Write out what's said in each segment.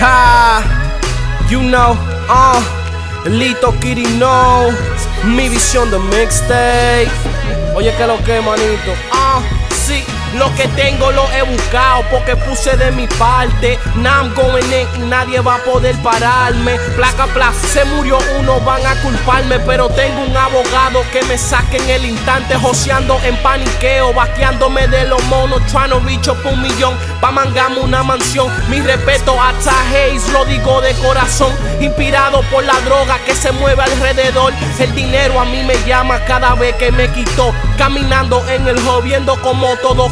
Ha, you know, uh, Lito Kitty no, mi visión de mixtape. Oye, que lo que, manito, ah, sí. Lo que tengo lo he buscado porque puse de mi parte. I'm going in nadie va a poder pararme. Placa, placa, se murió uno, van a culparme. Pero tengo un abogado que me saque en el instante. Joseando en paniqueo, vaqueándome de los monos. Trying reach up un millón, pa' mangamos una mansión. Mi respeto a Hayes, lo digo de corazón. Inspirado por la droga que se mueve alrededor. El dinero a mí me llama cada vez que me quitó. Caminando en el hub, viendo como todo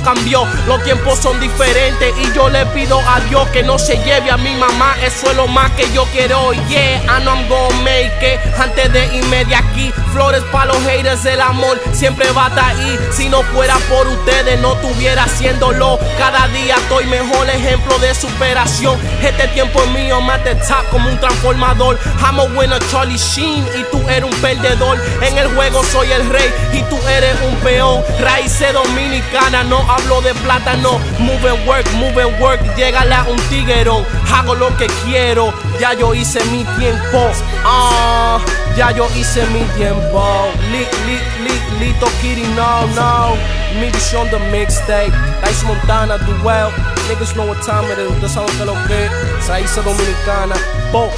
Los tiempos son diferentes y yo le pido a Dios que no se lleve a mi mamá. Eso es lo más que yo quiero. Yeah, I know I'm make it. Antes de irme de aquí, flores para los haters. El amor siempre va a estar ahí. Si no fuera por ustedes, no estuviera haciéndolo. Cada día estoy mejor ejemplo de superación. Este tiempo es mío, más de top como un transformador. I'm a winner, Charlie Sheen, y tú eres un perdedor. En el juego soy el rey y tú eres un peón. Raíces dominicana, no hablo de plátano. Move and work, move and work, llegale a un tiguerón. Hago lo que quiero, ya yo hice mi tiempo. Ah, ya yo hice mi tiempo. Li, li, li, Lito Kitty, no, no. Mi visión de mixtape. Dice Montana, Duel. Niggas know what time it is. Ustedes saben que lo que es. Dominicana. Bo.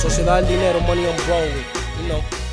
Sociedad del dinero, money on Broadway. You know.